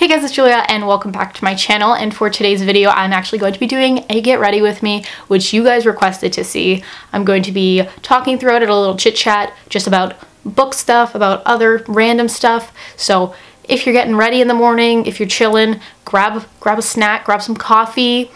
Hey guys, it's Julia and welcome back to my channel and for today's video I'm actually going to be doing a get ready with me which you guys requested to see. I'm going to be talking throughout it a little chit chat just about book stuff, about other random stuff. So if you're getting ready in the morning, if you're chilling, grab grab a snack, grab some coffee,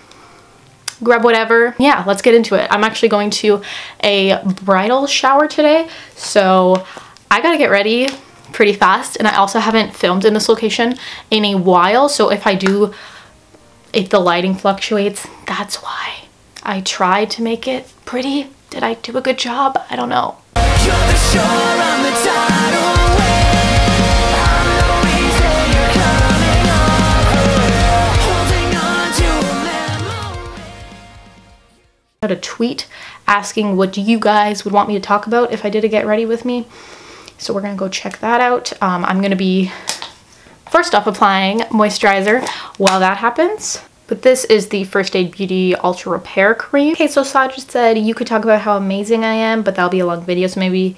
grab whatever. Yeah, let's get into it. I'm actually going to a bridal shower today so I gotta get ready pretty fast and I also haven't filmed in this location in a while so if I do if the lighting fluctuates that's why I tried to make it pretty. Did I do a good job? I don't know. Got a tweet asking what you guys would want me to talk about if I did a get ready with me so we're gonna go check that out. Um, I'm gonna be first off applying moisturizer while that happens. But this is the First Aid Beauty Ultra Repair Cream. Okay, so Sandra said you could talk about how amazing I am, but that'll be a long video, so maybe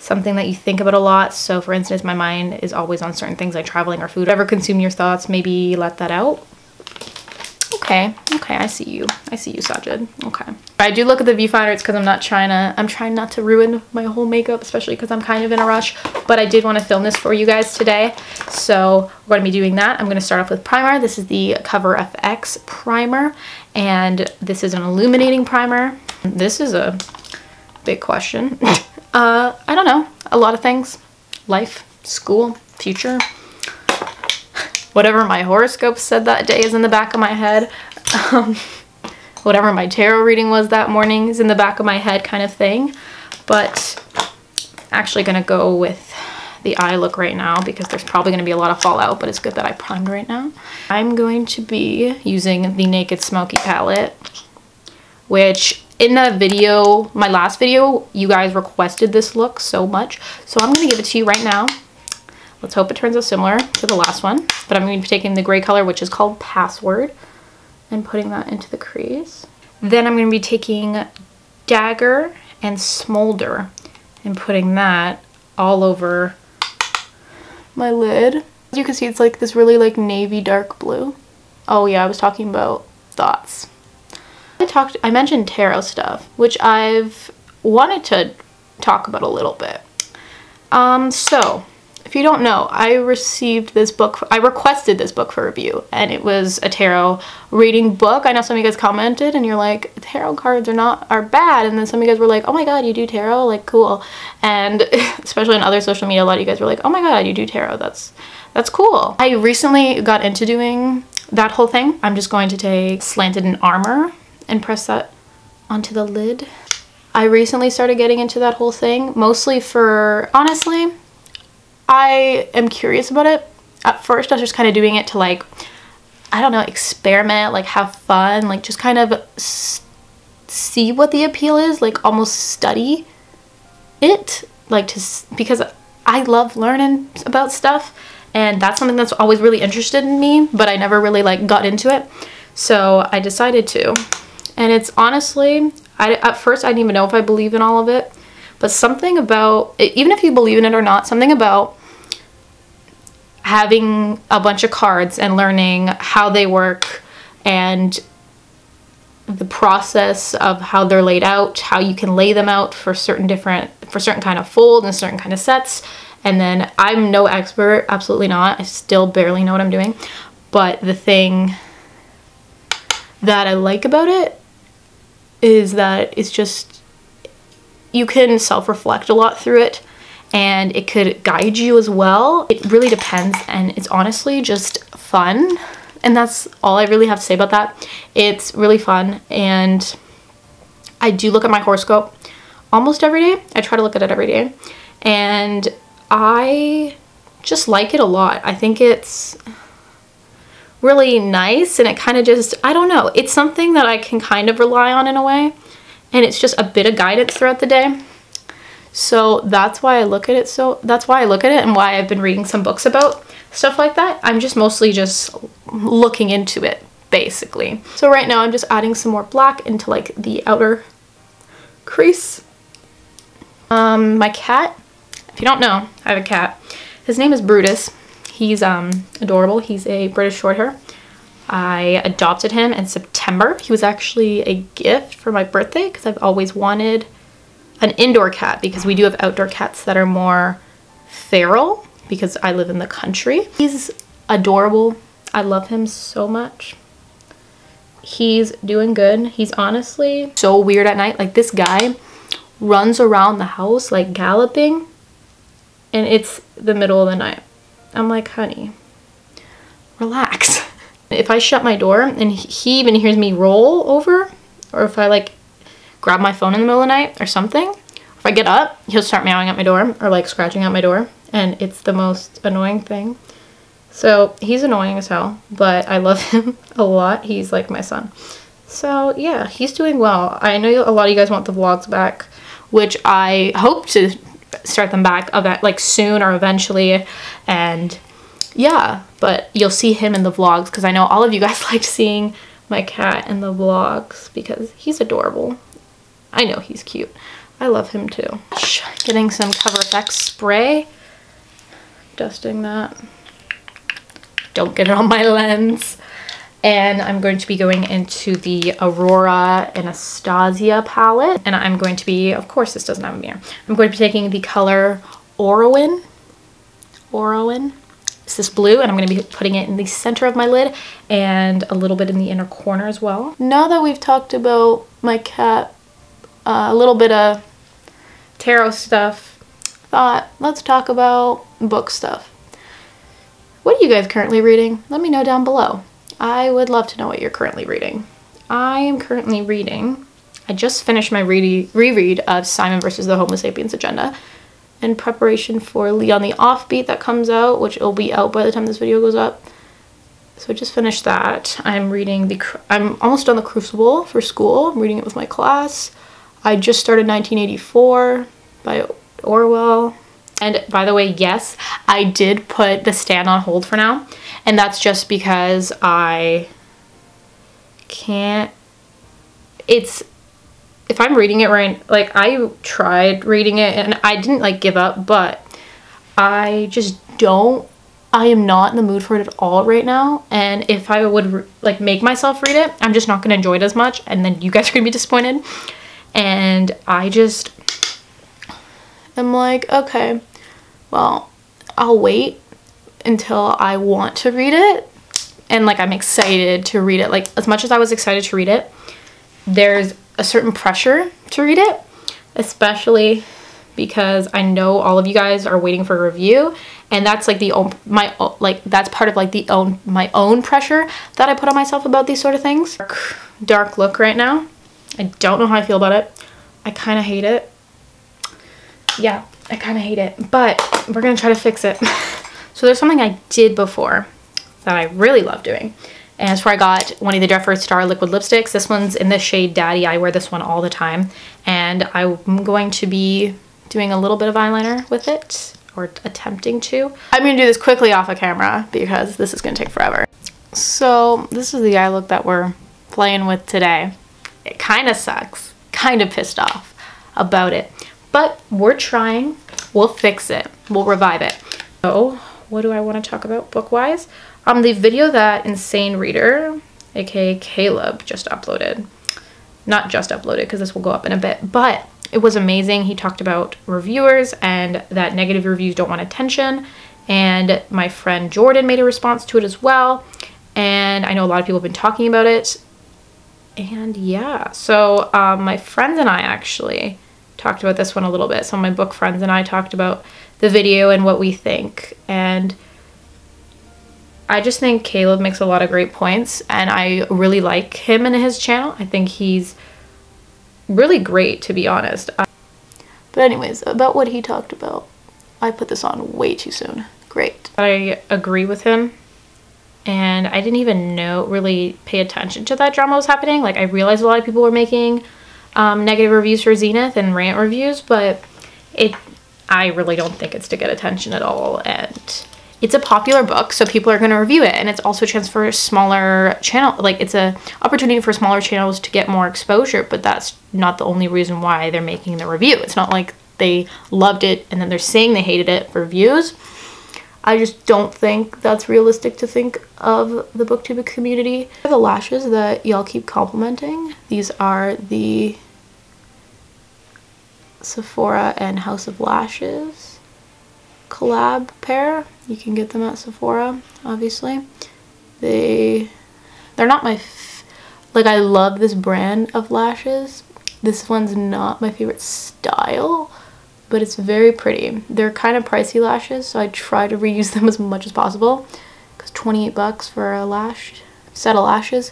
something that you think about a lot. So for instance, my mind is always on certain things like traveling or food. Ever consume your thoughts, maybe let that out. Okay, okay, I see you. I see you, Sajid. Okay. I do look at the viewfinder. It's because I'm not trying to, I'm trying not to ruin my whole makeup, especially because I'm kind of in a rush. But I did want to film this for you guys today. So we're going to be doing that. I'm going to start off with primer. This is the Cover FX primer. And this is an illuminating primer. This is a big question. uh, I don't know. A lot of things. Life, school, future, whatever my horoscope said that day is in the back of my head. Um, whatever my tarot reading was that morning is in the back of my head kind of thing. But actually gonna go with the eye look right now because there's probably going to be a lot of fallout, but it's good that I primed right now. I'm going to be using the Naked Smoky palette, which in the video, my last video, you guys requested this look so much. So I'm going to give it to you right now. Let's hope it turns out similar to the last one. But I'm going to be taking the gray color, which is called Password, and putting that into the crease. Then I'm going to be taking Dagger and Smolder and putting that all over my lid. As you can see, it's like this really like navy dark blue. Oh yeah, I was talking about thoughts. I talked, I mentioned tarot stuff, which I've wanted to talk about a little bit. Um, so if you don't know, I received this book, I requested this book for review, and it was a tarot reading book. I know some of you guys commented, and you're like, tarot cards are not, are bad, and then some of you guys were like, oh my god, you do tarot? Like, cool. And especially on other social media, a lot of you guys were like, oh my god, you do tarot, that's, that's cool. I recently got into doing that whole thing. I'm just going to take Slanted in Armor and press that onto the lid. I recently started getting into that whole thing, mostly for, honestly, I am curious about it. At first, I was just kind of doing it to like, I don't know, experiment, like have fun, like just kind of see what the appeal is, like almost study it, like to, because I love learning about stuff and that's something that's always really interested in me, but I never really like got into it. So I decided to. And it's honestly, I, at first I didn't even know if I believe in all of it, but something about, even if you believe in it or not, something about having a bunch of cards and learning how they work and the process of how they're laid out, how you can lay them out for certain different, for certain kind of fold and certain kind of sets. And then I'm no expert, absolutely not. I still barely know what I'm doing. But the thing that I like about it is that it's just, you can self-reflect a lot through it and it could guide you as well. It really depends and it's honestly just fun and that's all I really have to say about that. It's really fun and I do look at my horoscope almost every day. I try to look at it every day and I just like it a lot. I think it's really nice and it kind of just, I don't know, it's something that I can kind of rely on in a way and it's just a bit of guidance throughout the day. So that's why I look at it so that's why I look at it and why I've been reading some books about stuff like that. I'm just mostly just looking into it basically. So right now I'm just adding some more black into like the outer crease. Um, my cat, if you don't know, I have a cat. His name is Brutus. He's um, adorable. He's a British Shorthair. I adopted him in September. He was actually a gift for my birthday because I've always wanted an indoor cat because we do have outdoor cats that are more feral because I live in the country. He's adorable. I love him so much. He's doing good. He's honestly so weird at night. Like this guy runs around the house like galloping and it's the middle of the night. I'm like, honey, relax. If I shut my door and he even hears me roll over, or if I like grab my phone in the middle of the night or something, if I get up, he'll start meowing at my door or like scratching at my door. And it's the most annoying thing. So he's annoying as hell, but I love him a lot. He's like my son. So yeah, he's doing well. I know a lot of you guys want the vlogs back, which I hope to start them back that like soon or eventually. And yeah, but you'll see him in the vlogs because I know all of you guys like seeing my cat in the vlogs because he's adorable. I know he's cute. I love him too. Getting some Cover FX spray. Dusting that. Don't get it on my lens. And I'm going to be going into the Aurora Anastasia palette. And I'm going to be, of course this doesn't have a mirror. I'm going to be taking the color Orowin. Orowin it's this blue and I'm going to be putting it in the center of my lid and a little bit in the inner corner as well. Now that we've talked about my cat, a little bit of tarot stuff, thought let's talk about book stuff. What are you guys currently reading? Let me know down below. I would love to know what you're currently reading. I am currently reading, I just finished my reread of Simon versus the Homo sapiens agenda in preparation for Leah on the Offbeat that comes out, which will be out by the time this video goes up. So I just finished that. I'm reading the, I'm almost done the Crucible for school. I'm reading it with my class. I just started 1984 by Orwell. And by the way, yes, I did put The Stand on hold for now. And that's just because I can't, it's if I'm reading it right, like I tried reading it and I didn't like give up, but I just don't, I am not in the mood for it at all right now. And if I would like make myself read it, I'm just not going to enjoy it as much. And then you guys are going to be disappointed. And I just am like, okay, well, I'll wait until I want to read it. And like, I'm excited to read it. Like as much as I was excited to read it, there's a certain pressure to read it, especially because I know all of you guys are waiting for a review and that's like the own my like that's part of like the own my own pressure that I put on myself about these sort of things. Dark, dark look right now. I don't know how I feel about it. I kind of hate it. Yeah, I kind of hate it, but we're going to try to fix it. so there's something I did before that I really love doing. And it's where I got one of the Jeffree Star liquid lipsticks. This one's in the shade Daddy. I wear this one all the time. And I'm going to be doing a little bit of eyeliner with it or attempting to. I'm to do this quickly off of camera because this is going to take forever. So this is the eye look that we're playing with today. It kind of sucks. Kind of pissed off about it. But we're trying. We'll fix it. We'll revive it. So what do I want to talk about book-wise? Um, the video that Insane Reader, aka Caleb, just uploaded. Not just uploaded because this will go up in a bit, but it was amazing. He talked about reviewers and that negative reviews don't want attention. And my friend Jordan made a response to it as well. And I know a lot of people have been talking about it. And yeah, so um, my friends and I actually talked about this one a little bit. Of my book friends and I talked about the video and what we think. And I just think Caleb makes a lot of great points and I really like him and his channel. I think he's really great to be honest. But anyways, about what he talked about. I put this on way too soon. Great. I agree with him and I didn't even know really pay attention to that drama was happening. Like I realized a lot of people were making um, negative reviews for Zenith and rant reviews, but it I really don't think it's to get attention at all and it's a popular book, so people are going to review it. And it's also a chance for smaller channel, like it's a opportunity for smaller channels to get more exposure, but that's not the only reason why they're making the review. It's not like they loved it and then they're saying they hated it for views. I just don't think that's realistic to think of the booktube community. The lashes that y'all keep complimenting, these are the Sephora and House of Lashes collab pair. You can get them at Sephora, obviously. They, they're not my, like I love this brand of lashes. This one's not my favorite style but it's very pretty. They're kind of pricey lashes, so I try to reuse them as much as possible because 28 bucks for a lash set of lashes,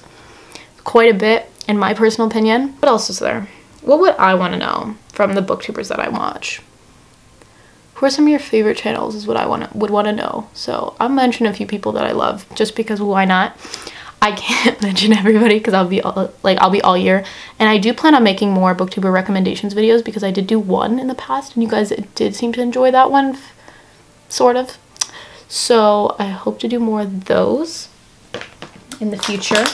quite a bit in my personal opinion. What else is there? What would I want to know from the booktubers that I watch? Who are some of your favorite channels is what I want would want to know. So I'll mention a few people that I love just because why not? I can't mention everybody because I'll be all, like I'll be all year. And I do plan on making more booktuber recommendations videos because I did do one in the past and you guys did seem to enjoy that one sort of. So I hope to do more of those in the future.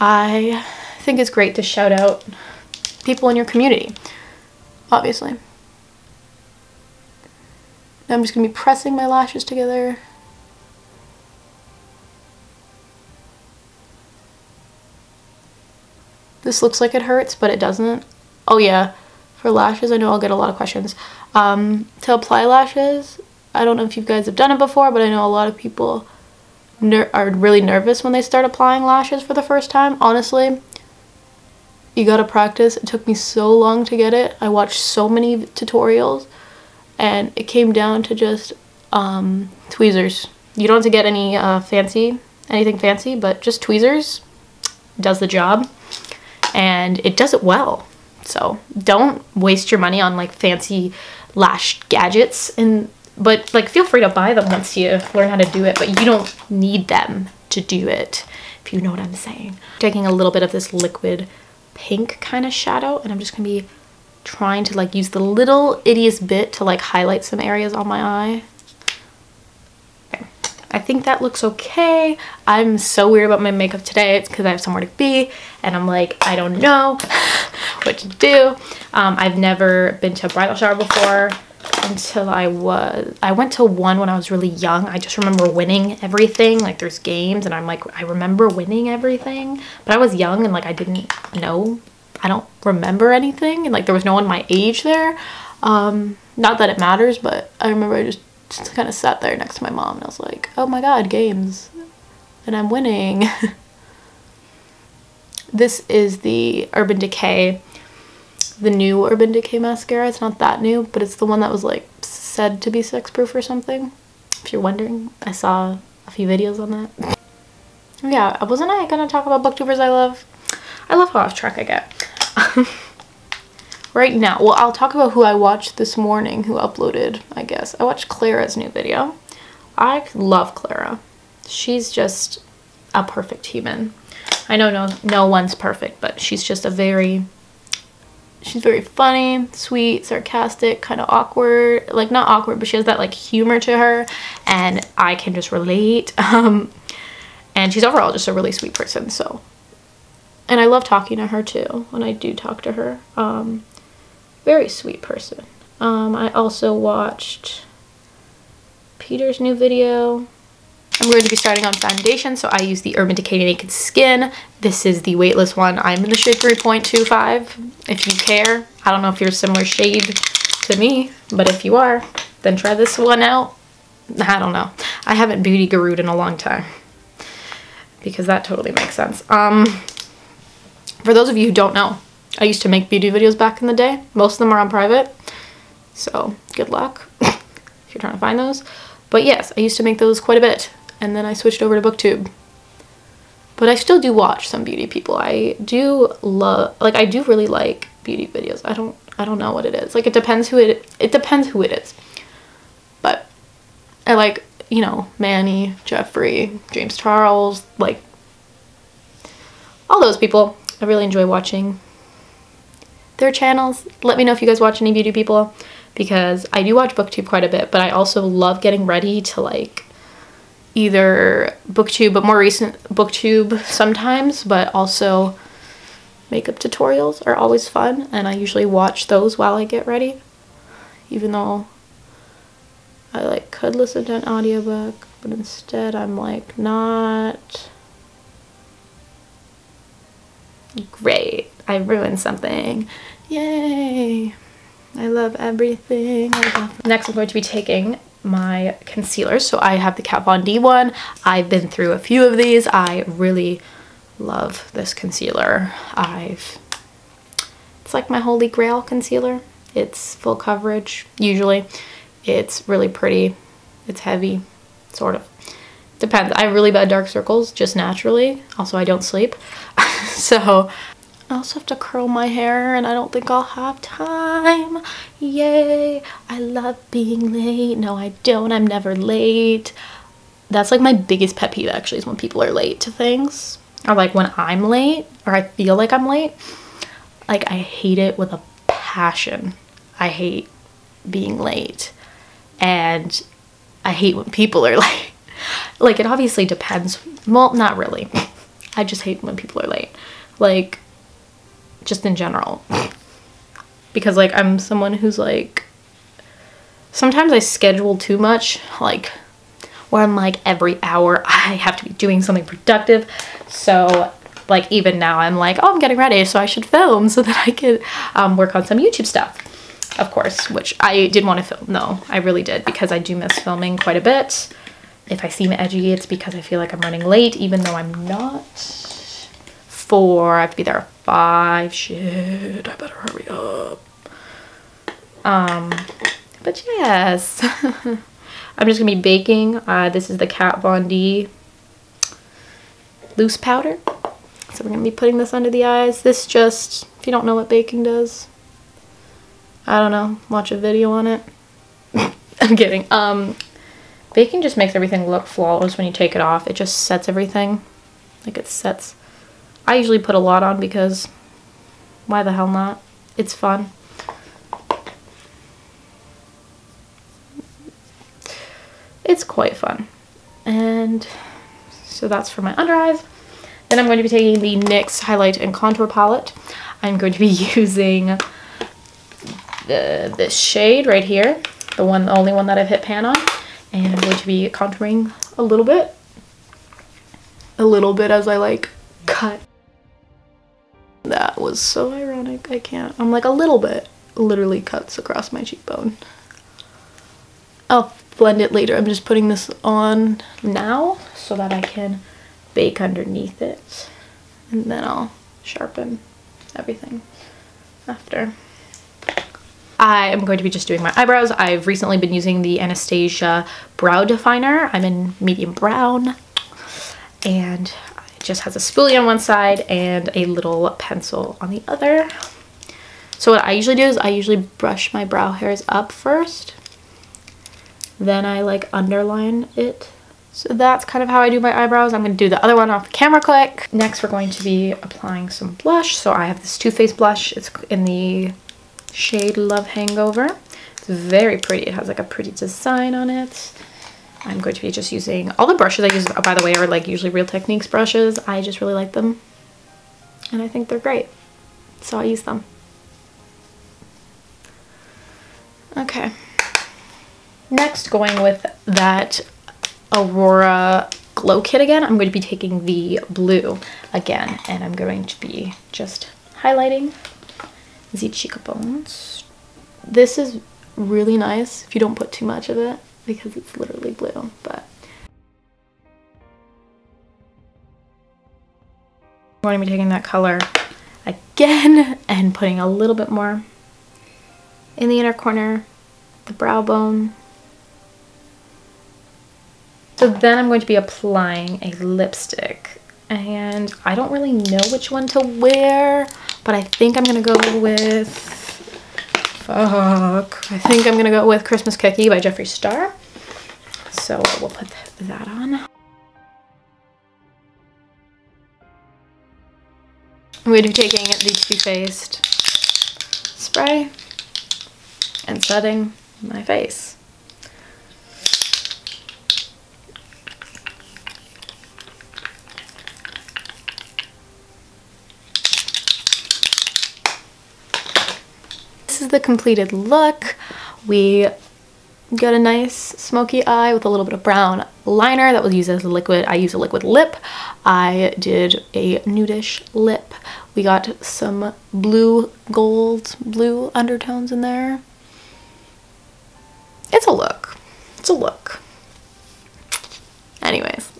I think it's great to shout out people in your community obviously. Now I'm just gonna be pressing my lashes together This looks like it hurts, but it doesn't. Oh yeah, for lashes, I know I'll get a lot of questions. Um, to apply lashes, I don't know if you guys have done it before, but I know a lot of people are really nervous when they start applying lashes for the first time. Honestly, you gotta practice. It took me so long to get it. I watched so many tutorials and it came down to just um, tweezers. You don't have to get any uh, fancy, anything fancy, but just tweezers does the job and it does it well. So don't waste your money on like fancy lash gadgets and but like feel free to buy them once you learn how to do it, but you don't need them to do it, if you know what I'm saying. Taking a little bit of this liquid pink kind of shadow and I'm just gonna be trying to like use the little ittiest bit to like highlight some areas on my eye. I think that looks okay. I'm so weird about my makeup today. It's because I have somewhere to be and I'm like, I don't know what to do. Um, I've never been to a bridal shower before until I was, I went to one when I was really young. I just remember winning everything. Like there's games and I'm like, I remember winning everything. But I was young and like I didn't know. I don't remember anything. And like there was no one my age there. Um, not that it matters, but I remember I just just kind of sat there next to my mom and I was like, oh my god, games. And I'm winning. this is the Urban Decay, the new Urban Decay mascara. It's not that new, but it's the one that was like said to be sex proof or something. If you're wondering, I saw a few videos on that. yeah, wasn't I gonna talk about booktubers I love? I love how off track I get. right now. Well, I'll talk about who I watched this morning, who uploaded, I guess. I watched Clara's new video. I love Clara. She's just a perfect human. I know no, no one's perfect, but she's just a very, she's very funny, sweet, sarcastic, kind of awkward. Like, not awkward, but she has that, like, humor to her, and I can just relate. Um, and she's overall just a really sweet person, so and I love talking to her too when I do talk to her. Um, very sweet person. Um, I also watched Peter's new video. I'm going to be starting on foundation, so I use the Urban Decay Naked Skin. This is the weightless one. I'm in the shade 3.25, if you care. I don't know if you're a similar shade to me, but if you are, then try this one out. I don't know. I haven't beauty gurued in a long time because that totally makes sense. Um, for those of you who don't know, I used to make beauty videos back in the day. Most of them are on private. So good luck if you're trying to find those. But yes, I used to make those quite a bit. And then I switched over to booktube. But I still do watch some beauty people. I do love like I do really like beauty videos. I don't I don't know what it is. Like it depends who it it depends who it is. But I like, you know, Manny, Jeffree, James Charles, like all those people. I really enjoy watching their channels. Let me know if you guys watch any beauty people because I do watch booktube quite a bit, but I also love getting ready to like either booktube, but more recent booktube sometimes, but also makeup tutorials are always fun and I usually watch those while I get ready even though I like could listen to an audiobook, but instead I'm like not great. I ruined something. Yay. I love everything. I love Next I'm going to be taking my concealer. So I have the Kat Von D one. I've been through a few of these. I really love this concealer. I've, it's like my holy grail concealer. It's full coverage, usually. It's really pretty. It's heavy, sort of. Depends. I have really bad dark circles, just naturally. Also, I don't sleep. so I also have to curl my hair and I don't think I'll have time. Yay. I love being late. No, I don't. I'm never late. That's like my biggest pet peeve actually is when people are late to things. Or like when I'm late or I feel like I'm late. Like I hate it with a passion. I hate being late. And I hate when people are late. like it obviously depends. Well, not really. I just hate when people are late. Like just in general. Because like I'm someone who's like sometimes I schedule too much, like where I'm like every hour I have to be doing something productive. So like even now I'm like, oh, I'm getting ready, so I should film so that I could um, work on some YouTube stuff. Of course, which I did want to film. No, I really did because I do miss filming quite a bit. If I seem edgy, it's because I feel like I'm running late, even though I'm not. Four, I have to be there five. Shit, I better hurry up. Um, but yes, I'm just gonna be baking. Uh, this is the Kat Von D loose powder. So we're gonna be putting this under the eyes. This just, if you don't know what baking does, I don't know, watch a video on it. I'm kidding. Um, baking just makes everything look flawless when you take it off. It just sets everything. Like it sets I usually put a lot on because why the hell not? It's fun. It's quite fun. And so that's for my under eyes. Then I'm going to be taking the NYX Highlight and Contour Palette. I'm going to be using the, this shade right here. The one, the only one that I've hit pan on. And I'm going to be contouring a little bit. A little bit as I like cut was so ironic. I can't. I'm like a little bit literally cuts across my cheekbone. I'll blend it later. I'm just putting this on now so that I can bake underneath it. And then I'll sharpen everything after. I am going to be just doing my eyebrows. I've recently been using the Anastasia Brow Definer. I'm in medium brown. And just has a spoolie on one side and a little pencil on the other. So what I usually do is I usually brush my brow hairs up first. Then I like underline it. So that's kind of how I do my eyebrows. I'm going to do the other one off camera click. Next we're going to be applying some blush. So I have this Too Faced blush. It's in the shade Love Hangover. It's very pretty. It has like a pretty design on it. I'm going to be just using all the brushes I use, oh, by the way, are like usually Real Techniques brushes. I just really like them and I think they're great. So I'll use them. Okay. Next, going with that Aurora Glow Kit again, I'm going to be taking the blue again, and I'm going to be just highlighting the cheekbones. This is really nice if you don't put too much of it because it's literally blue, but I'm going to be taking that color again and putting a little bit more in the inner corner, the brow bone. So then I'm going to be applying a lipstick and I don't really know which one to wear, but I think I'm going to go with Fuck. I think I'm to go with Christmas Cookie by Jeffree Star. So we'll put that on. I'm going to be taking the Too Faced spray and setting my face. This is the completed look. We got a nice smoky eye with a little bit of brown liner that was used as a liquid. I use a liquid lip. I did a nudish lip. We got some blue gold, blue undertones in there. It's a look. It's a look.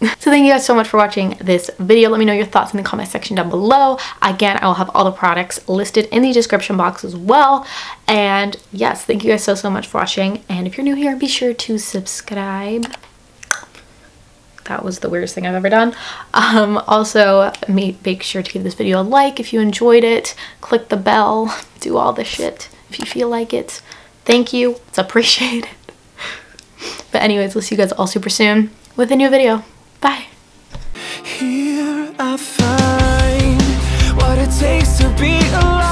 So thank you guys so much for watching this video. Let me know your thoughts in the comment section down below. Again, I will have all the products listed in the description box as well. And yes, thank you guys so, so much for watching. And if you're new here, be sure to subscribe. That was the weirdest thing I've ever done. Um, also, make sure to give this video a like if you enjoyed it. Click the bell. Do all the shit if you feel like it. Thank you. It's appreciated. But anyways, we'll see you guys all super soon with a new video. Bye. Here I find what it takes to be alive.